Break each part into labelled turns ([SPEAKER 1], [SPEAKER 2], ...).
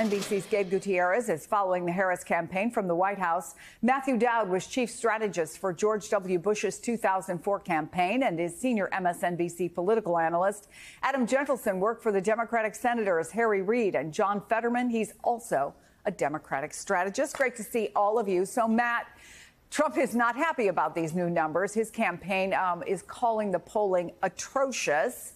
[SPEAKER 1] NBC's Gabe Gutierrez is following the Harris campaign from the White House. Matthew Dowd was chief strategist for George W. Bush's 2004 campaign and is senior MSNBC political analyst. Adam Jentleson worked for the Democratic senators Harry Reid and John Fetterman. He's also a Democratic strategist. Great to see all of you. So, Matt, Trump is not happy about these new numbers. His campaign um, is calling the polling atrocious.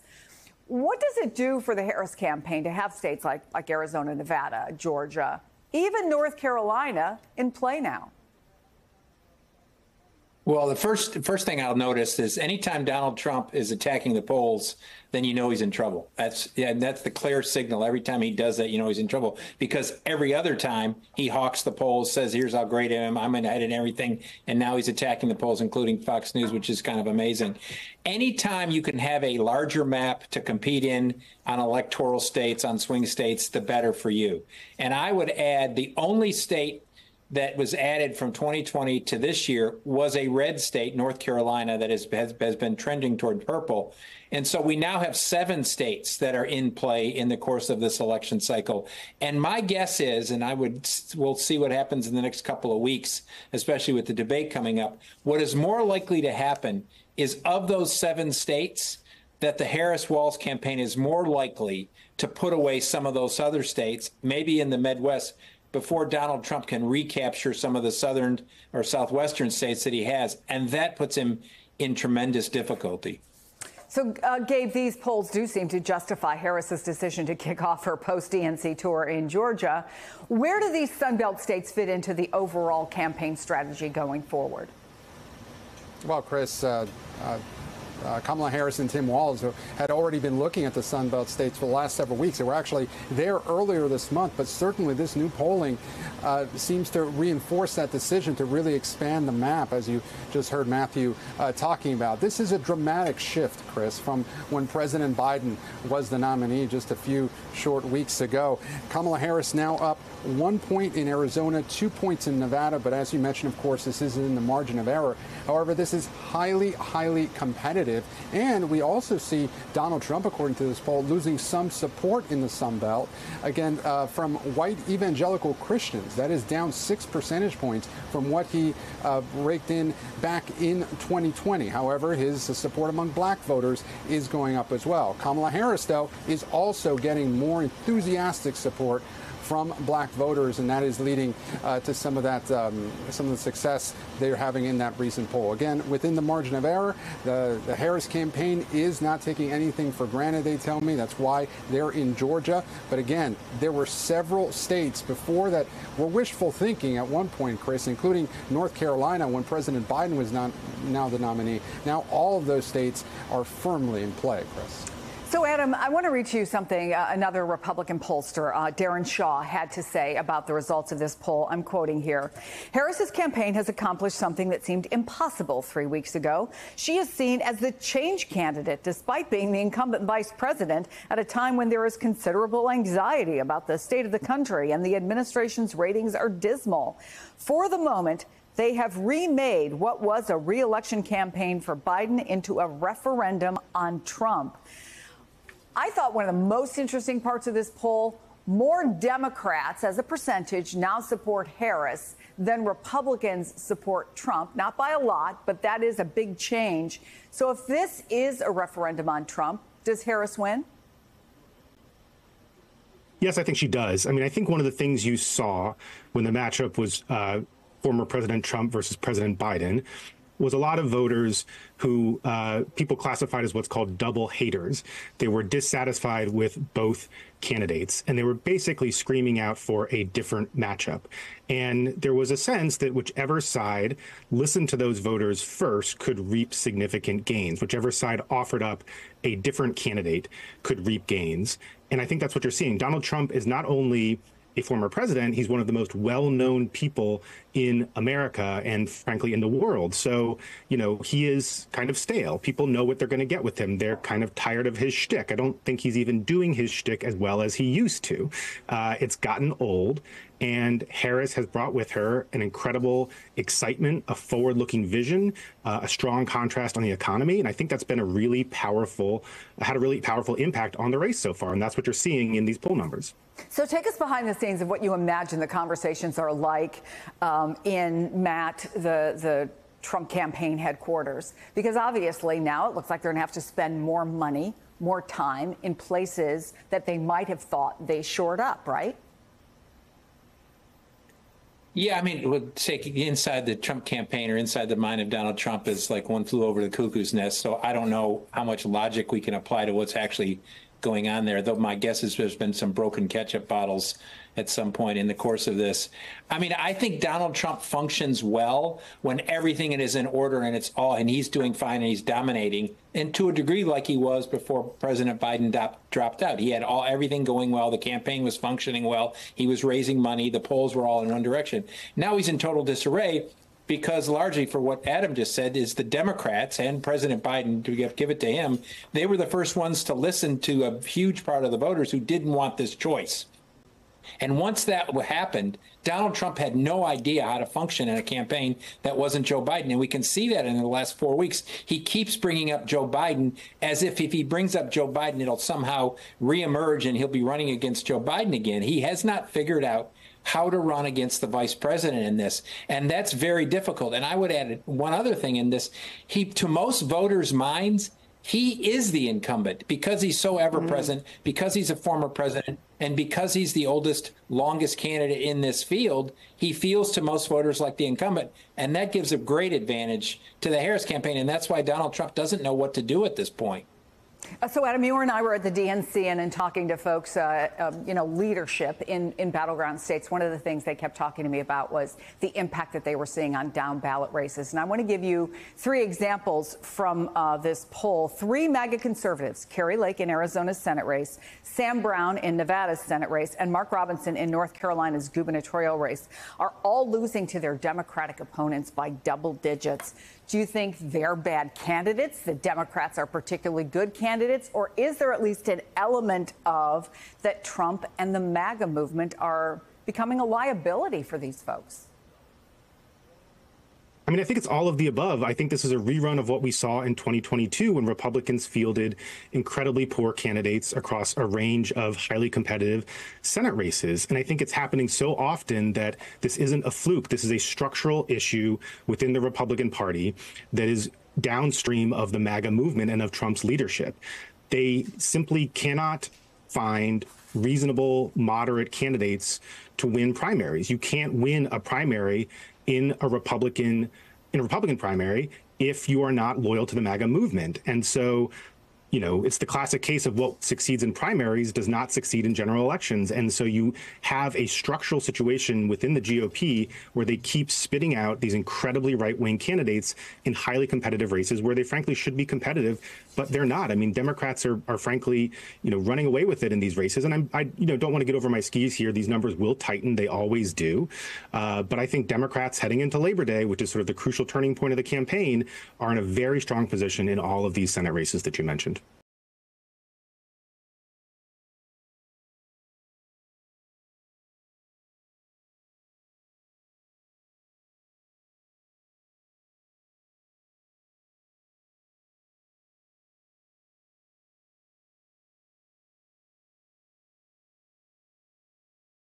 [SPEAKER 1] What does it do for the Harris campaign to have states like, like Arizona, Nevada, Georgia, even North Carolina in play now?
[SPEAKER 2] Well, the first first thing I'll notice is anytime Donald Trump is attacking the polls, then you know he's in trouble. That's yeah, that's the clear signal. Every time he does that, you know he's in trouble because every other time he hawks the polls, says here's how great I am, I'm ahead in everything, and now he's attacking the polls, including Fox News, which is kind of amazing. Anytime you can have a larger map to compete in on electoral states, on swing states, the better for you. And I would add the only state that was added from 2020 to this year was a red state, North Carolina, that has, has, has, been trending toward purple. And so we now have seven states that are in play in the course of this election cycle. And my guess is, and I would, we'll see what happens in the next couple of weeks, especially with the debate coming up. What is more likely to happen is of those seven states, that the Harris Walz campaign is more likely to put away some of those other states, maybe in the Midwest, before Donald Trump can recapture some of the southern or southwestern states that he has. And that puts him in tremendous difficulty.
[SPEAKER 1] So, uh, Gabe, these polls do seem to justify Harris's decision to kick off her post DNC tour in Georgia. Where do these Sunbelt states fit into the overall campaign strategy going forward?
[SPEAKER 3] Well, Chris, uh, uh, uh, Kamala Harris and Tim Walz had already been looking at the Sun Belt states for the last several weeks. They were actually there earlier this month, but certainly this new polling uh, seems to reinforce that decision to really expand the map, as you just heard Matthew uh, talking about. This is a dramatic shift, Chris, from when President Biden was the nominee just a few short weeks ago. Kamala Harris now up one point in Arizona, two points in Nevada, but as you mentioned, of course, this is in the margin of error. However, this is highly, highly competitive. And we also see Donald Trump, according to this poll, losing some support in the Sun Belt, again, uh, from white evangelical Christians. That is down six percentage points from what he uh, raked in back in 2020. However, his support among black voters is going up as well. Kamala Harris, though, is also getting more enthusiastic support from black voters, and that is leading uh, to some of that, um, some of the success they're having in that recent poll. Again, within the margin of error, the, the Harris campaign is not taking anything for granted, they tell me. That's why they're in Georgia. But again, there were several states before that were wishful thinking at one point, Chris, including North Carolina when President Biden was not now the nominee. Now all of those states are firmly in play, Chris.
[SPEAKER 1] So, Adam, I want to read you something uh, another Republican pollster, uh, Daron Shaw, had to say about the results of this poll. I'm quoting here Harris's campaign has accomplished something that seemed impossible three weeks ago. She is seen as the change candidate, despite being the incumbent vice president at a time when there is considerable anxiety about the state of the country and the administration's ratings are dismal. For the moment, they have remade what was a reelection campaign for Biden into a referendum on Trump. I thought one of the most interesting parts of this poll more Democrats as a percentage now support Harris than Republicans support Trump, not by a lot, but that is a big change. So if this is a referendum on Trump, does Harris win?
[SPEAKER 4] Yes, I think she does. I mean, I think one of the things you saw when the matchup was uh, former President Trump versus President Biden was a lot of voters who uh, people classified as what's called double haters. They were dissatisfied with both candidates, and they were basically screaming out for a different matchup. And there was a sense that whichever side listened to those voters first could reap significant gains. Whichever side offered up a different candidate could reap gains. And I think that's what you're seeing. Donald Trump is not only a former president, he's one of the most well known people in America and frankly in the world. So, you know, he is kind of stale. People know what they're going to get with him. They're kind of tired of his shtick. I don't think he's even doing his shtick as well as he used to. Uh, it's gotten old. And Harris has brought with her an incredible excitement, a forward looking vision, uh, a strong contrast on the economy. And I think that's been a really powerful, had a really powerful impact on the race so far. And that's what you're seeing in these poll numbers.
[SPEAKER 1] So take us behind the scenes of what you imagine the conversations are like um, in Matt, the, the Trump campaign headquarters. Because obviously now it looks like they're going to have to spend more money, more time in places that they might have thought they shored up, right?
[SPEAKER 2] Yeah, I mean, would say inside the Trump campaign or inside the mind of Donald Trump is like one flew over the cuckoo's nest. So I don't know how much logic we can apply to what's actually going on there. Though my guess is there's been some broken ketchup bottles at some point in the course of this. I mean, I think Donald Trump functions well when everything is in order and it's all, and he's doing fine and he's dominating, and to a degree like he was before President Biden dropped out. He had all everything going well. The campaign was functioning well. He was raising money. The polls were all in one direction. Now he's in total disarray because largely for what Adam just said is the Democrats and President Biden to give, give it to him, they were the first ones to listen to a huge part of the voters who didn't want this choice. And once that happened, Donald Trump had no idea how to function in a campaign that wasn't Joe Biden. And we can see that in the last four weeks. He keeps bringing up Joe Biden as if if he brings up Joe Biden, it'll somehow reemerge and he'll be running against Joe Biden again. He has not figured out how to run against the vice president in this. And that's very difficult. And I would add one other thing in this. He, to most voters' minds, he is the incumbent because he's so ever present, mm-hmm. because he's a former president, and because he's the oldest, longest candidate in this field. He feels to most voters like the incumbent. And that gives a great advantage to the Harris campaign. And that's why Donald Trump doesn't know what to do at this point.
[SPEAKER 1] Uh, so, Adam, you and I were at the DNC and in talking to folks, uh, um, you know, leadership in, in battleground states. One of the things they kept talking to me about was the impact that they were seeing on down ballot races. And I want to give you three examples from uh, this poll. Three MAGA conservatives, Kari Lake in Arizona's Senate race, Sam Brown in Nevada's Senate race, and Mark Robinson in North Carolina's gubernatorial race, are all losing to their Democratic opponents by double digits. Do you think they're bad candidates? The Democrats are particularly good candidates? Or is there at least an element of that Trump and the MAGA movement are becoming a liability for these folks?
[SPEAKER 4] I mean, I think it's all of the above. I think this is a rerun of what we saw in 2022 when Republicans fielded incredibly poor candidates across a range of highly competitive Senate races. And I think it's happening so often that this isn't a fluke. This is a structural issue within the Republican Party that is downstream of the MAGA movement and of Trump's leadership. They simply cannot find reasonable, moderate candidates to win primaries. You can't win a primary in a Republican in a Republican primary if you are not loyal to the MAGA movement. And so you know, it's the classic case of what succeeds in primaries does not succeed in general elections. And so you have a structural situation within the GOP where they keep spitting out these incredibly right wing candidates in highly competitive races where they frankly should be competitive, but they're not. I mean, Democrats are, are frankly, you know, running away with it in these races. And I'm, I, you know, don't want to get over my skis here. These numbers will tighten. They always do. Uh, but I think Democrats heading into Labor Day, which is sort of the crucial turning point of the campaign, are in a very strong position in all of these Senate races that you mentioned.